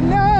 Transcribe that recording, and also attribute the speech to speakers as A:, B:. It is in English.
A: No.